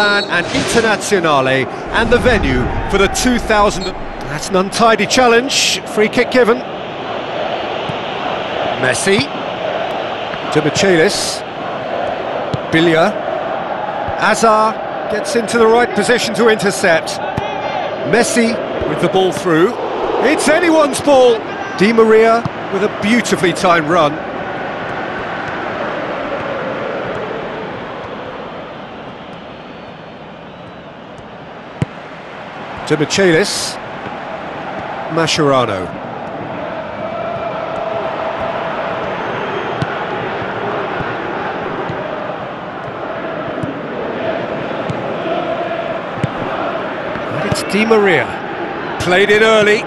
Milan and Internazionale and the venue for the 2000... That's an untidy challenge, free kick given. Messi. To Michaelis. Biglia. Hazard gets into the right position to intercept. Messi with the ball through. It's anyone's ball! Di Maria with a beautifully timed run. To Michaelis. Mascherano. It's Di Maria. Played it early.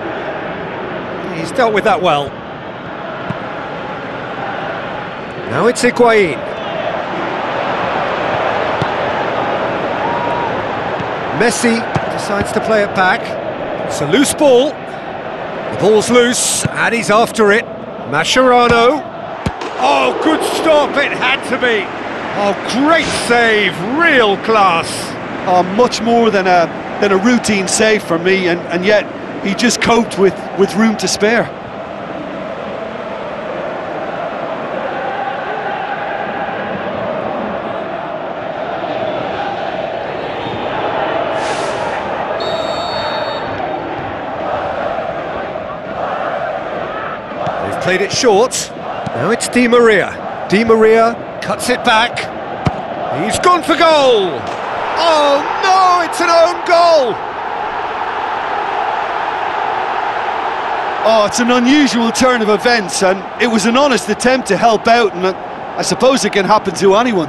He's dealt with that well. Now it's Higuain. Messi decides to play it back. It's a loose ball. The ball's loose, and he's after it. Mascherano. Oh, good stop, it had to be. Oh, great save, real class. Oh, much more than a than a routine save for me, and, and yet he just coped with, with room to spare. Played it short. Now it's Di Maria. Di Maria cuts it back. He's gone for goal. Oh no, it's an own goal. Oh, it's an unusual turn of events, and it was an honest attempt to help out, and I suppose it can happen to anyone.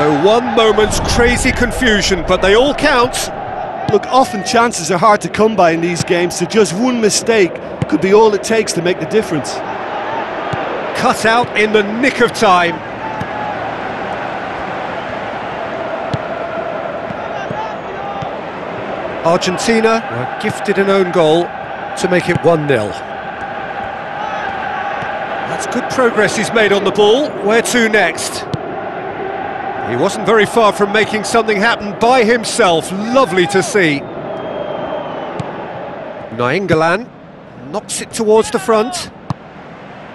So one moment's crazy confusion, but they all count. Look, often chances are hard to come by in these games, so just one mistake could be all it takes to make the difference. Cut out in the nick of time. Argentina were gifted an own goal to make it 1-0. That's good progress he's made on the ball. Where to next? He wasn't very far from making something happen by himself. Lovely to see. Nainggolan knocks it towards the front.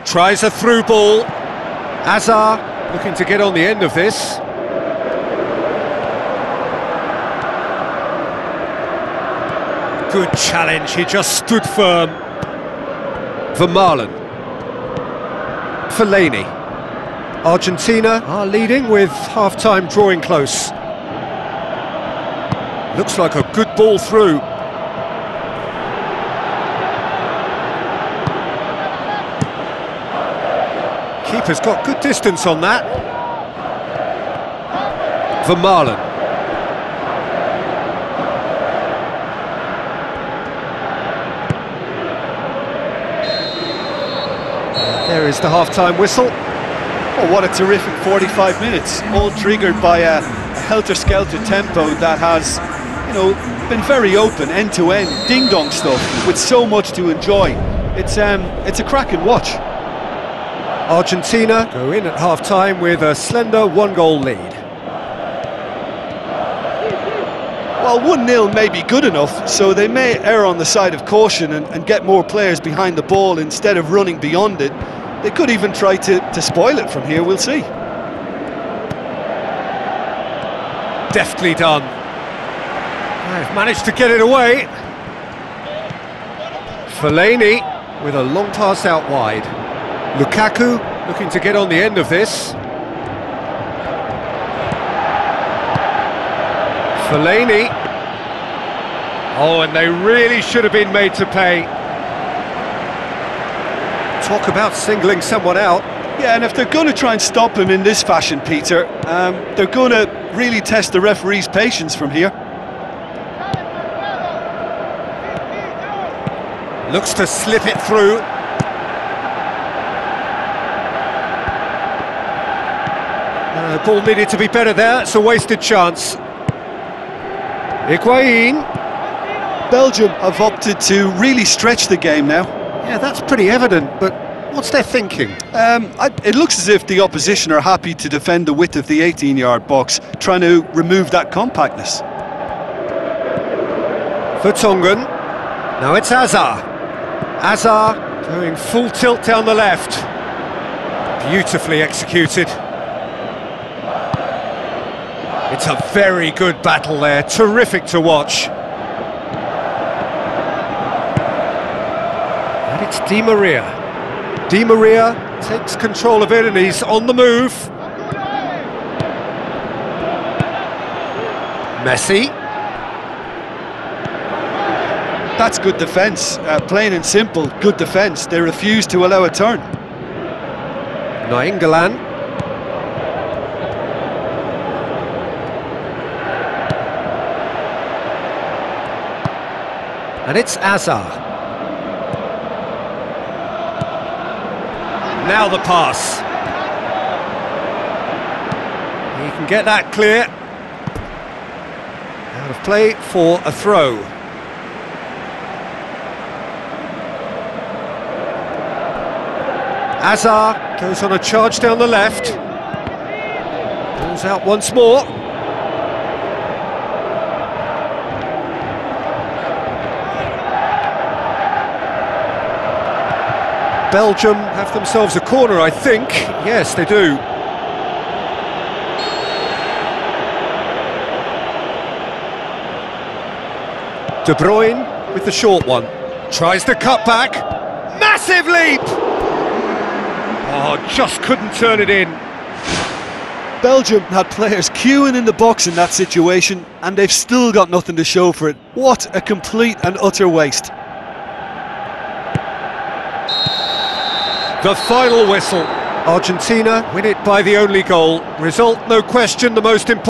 Tries a through ball. Hazard looking to get on the end of this. Good challenge, he just stood firm. Vermaelen. Fellaini. Argentina are leading with half-time drawing close. Looks like a good ball through. Keeper's got good distance on that. Vermaelen. There is the half-time whistle. Oh, what a terrific 45 minutes, all triggered by a, a helter-skelter tempo that has, you know, been very open, end-to-end, ding-dong stuff, with so much to enjoy. It's, um, it's a cracking watch. Argentina go in at half-time with a slender one-goal lead. Well, 1-0 may be good enough, so they may err on the side of caution and, and get more players behind the ball instead of running beyond it. They could even try to, to spoil it from here, we'll see. Deftly done. They've managed to get it away. Fellaini with a long pass out wide. Lukaku looking to get on the end of this. Fellaini. Oh, and they really should have been made to pay. Talk about singling someone out. Yeah, and if they're going to try and stop him in this fashion, Peter, um, they're going to really test the referee's patience from here. Looks to slip it through. Uh, ball needed to be better there, it's a wasted chance. Higuain. Belgium have opted to really stretch the game now. Yeah, that's pretty evident, but what's their thinking? Um, I, it looks as if the opposition are happy to defend the width of the 18-yard box, trying to remove that compactness. Vertonghen. Now it's Hazard. Hazard going full tilt down the left. Beautifully executed. It's a very good battle there, terrific to watch. It's Di Maria. Di Maria takes control of it and he's on the move. Messi. That's good defence, uh, plain and simple, good defence. They refuse to allow a turn. Nainggolan. And it's Hazard. Now the pass. He can get that clear. Out of play for a throw. Hazard goes on a charge down the left. Pulls out once more. Belgium have themselves a corner, I think. Yes, they do. De Bruyne with the short one. Tries to cut back. Massive leap! Oh, just couldn't turn it in. Belgium had players queuing in the box in that situation, and they've still got nothing to show for it. What a complete and utter waste. The final whistle. Argentina win it by the only goal. Result, no question, the most important.